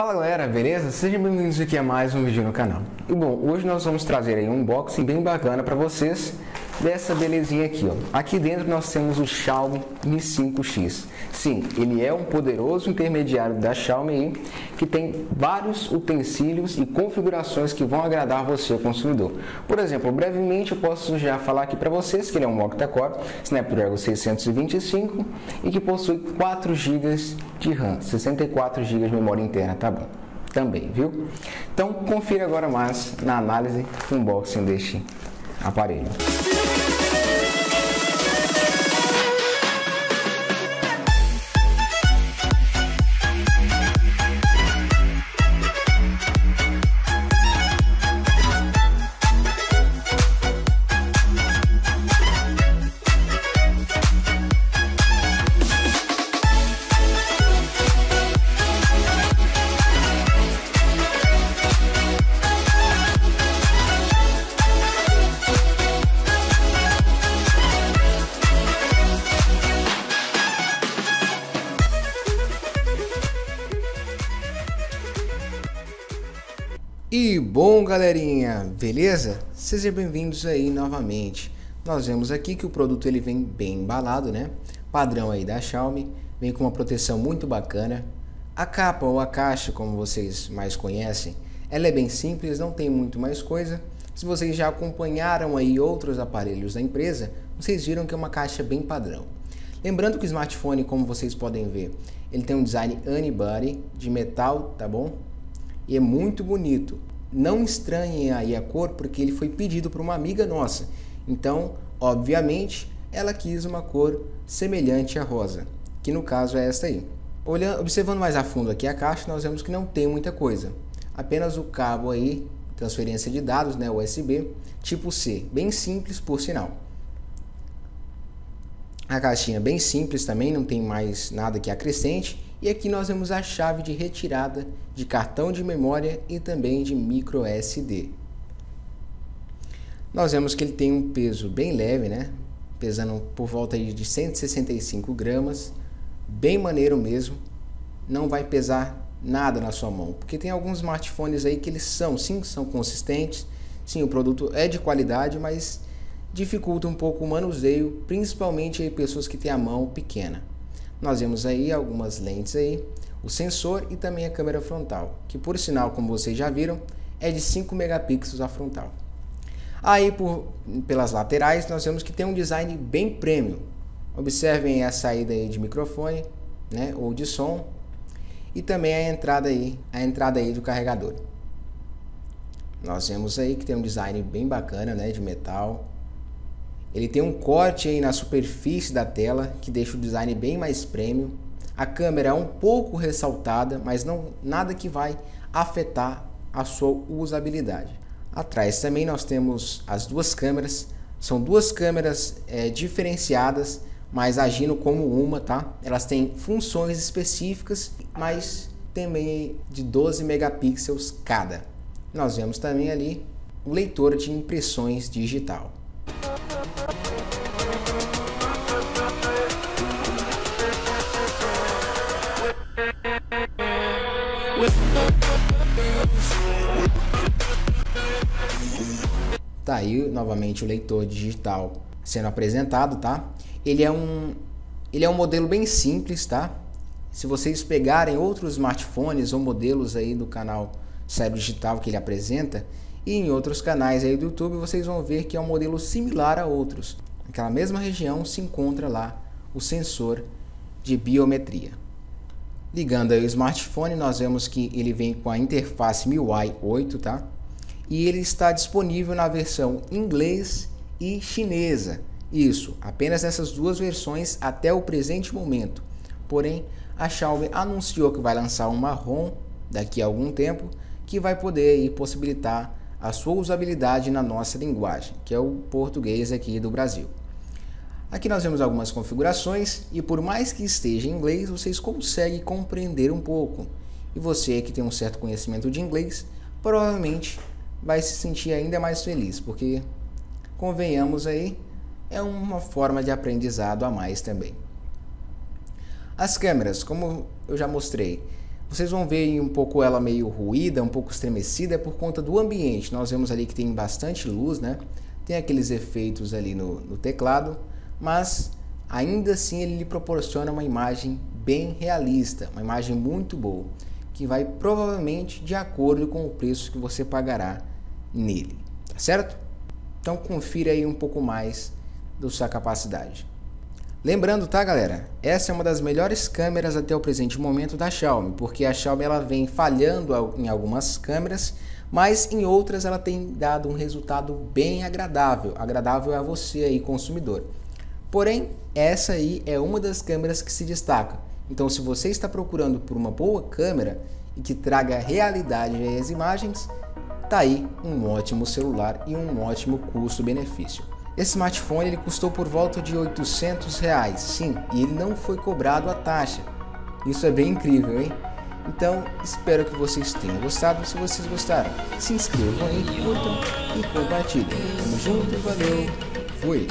Fala galera, beleza? Sejam bem-vindos aqui a mais um vídeo no canal. E bom, hoje nós vamos trazer um unboxing bem bacana para vocês dessa belezinha aqui, ó. Aqui dentro nós temos o Xiaomi Mi 5X. Sim, ele é um poderoso intermediário da Xiaomi aí, que tem vários utensílios e configurações que vão agradar você, o consumidor. Por exemplo, brevemente eu posso já falar aqui para vocês que ele é um octa-core Snapdragon 625 e que possui 4 GB de RAM, 64 GB de memória interna, tá bom? Também, viu? Então confira agora mais na análise unboxing deste aparelho. E bom galerinha, beleza? Sejam bem-vindos aí novamente. Nós vemos aqui que o produto ele vem bem embalado, né? Padrão aí da Xiaomi, vem com uma proteção muito bacana. A capa ou a caixa, como vocês mais conhecem, ela é bem simples, não tem muito mais coisa. Se vocês já acompanharam aí outros aparelhos da empresa, vocês viram que é uma caixa bem padrão. Lembrando que o smartphone, como vocês podem ver, ele tem um design unibody de metal, tá bom? E é muito bonito. Não estranhem aí a cor porque ele foi pedido por uma amiga nossa. Então, obviamente, ela quis uma cor semelhante à rosa, que no caso é esta aí. Olhando, observando mais a fundo aqui a caixa, nós vemos que não tem muita coisa. Apenas o cabo aí, transferência de dados, né, USB, tipo C, bem simples por sinal. A caixinha bem simples também, não tem mais nada que acrescente e aqui nós vemos a chave de retirada de cartão de memória e também de micro SD. Nós vemos que ele tem um peso bem leve, né? Pesando por volta de 165 gramas, bem maneiro mesmo. Não vai pesar nada na sua mão, porque tem alguns smartphones aí que eles são, sim, são consistentes, sim, o produto é de qualidade, mas dificulta um pouco o manuseio, principalmente aí pessoas que têm a mão pequena. Nós vemos aí algumas lentes aí, o sensor e também a câmera frontal, que por sinal, como vocês já viram, é de 5 megapixels a frontal. Aí por, pelas laterais nós vemos que tem um design bem premium. Observem a saída aí de microfone, né, ou de som, e também a entrada aí, a entrada aí do carregador. Nós vemos aí que tem um design bem bacana, né, de metal, ele tem um corte aí na superfície da tela que deixa o design bem mais premium. A câmera é um pouco ressaltada, mas não nada que vai afetar a sua usabilidade. Atrás também nós temos as duas câmeras. São duas câmeras é, diferenciadas, mas agindo como uma, tá? Elas têm funções específicas, mas também de 12 megapixels cada. Nós vemos também ali o leitor de impressões digital. Tá aí novamente o leitor digital sendo apresentado, tá? Ele é um ele é um modelo bem simples, tá? Se vocês pegarem outros smartphones ou modelos aí do canal Cérebro Digital que ele apresenta e em outros canais aí do YouTube, vocês vão ver que é um modelo similar a outros. Naquela mesma região se encontra lá o sensor de biometria. Ligando aí o smartphone, nós vemos que ele vem com a interface MIUI 8, tá? e ele está disponível na versão inglês e chinesa. Isso, apenas essas duas versões até o presente momento. Porém, a Xiaomi anunciou que vai lançar um marrom daqui a algum tempo que vai poder aí, possibilitar a sua usabilidade na nossa linguagem, que é o português aqui do Brasil. Aqui nós vemos algumas configurações e por mais que esteja em inglês, vocês conseguem compreender um pouco. E você que tem um certo conhecimento de inglês, provavelmente vai se sentir ainda mais feliz, porque convenhamos aí, é uma forma de aprendizado a mais também. As câmeras, como eu já mostrei, Vocês vão ver um pouco ela meio ruída, um pouco estremecida, é por conta do ambiente. Nós vemos ali que tem bastante luz, né? Tem aqueles efeitos ali no, no teclado, mas ainda assim ele lhe proporciona uma imagem bem realista, uma imagem muito boa, que vai provavelmente de acordo com o preço que você pagará nele, tá certo? Então confira aí um pouco mais da sua capacidade. Lembrando, tá, galera? Essa é uma das melhores câmeras até o presente momento da Xiaomi, porque a Xiaomi ela vem falhando em algumas câmeras, mas em outras ela tem dado um resultado bem agradável, agradável a você aí consumidor. Porém, essa aí é uma das câmeras que se destaca. Então, se você está procurando por uma boa câmera e que traga realidade às imagens, tá aí um ótimo celular e um ótimo custo-benefício. Esse smartphone ele custou por volta de 800 reais, sim, e ele não foi cobrado a taxa. Isso é bem incrível, hein? Então, espero que vocês tenham gostado. Se vocês gostaram, se inscrevam aí, curtam e compartilhem. Tamo junto, valeu, fui!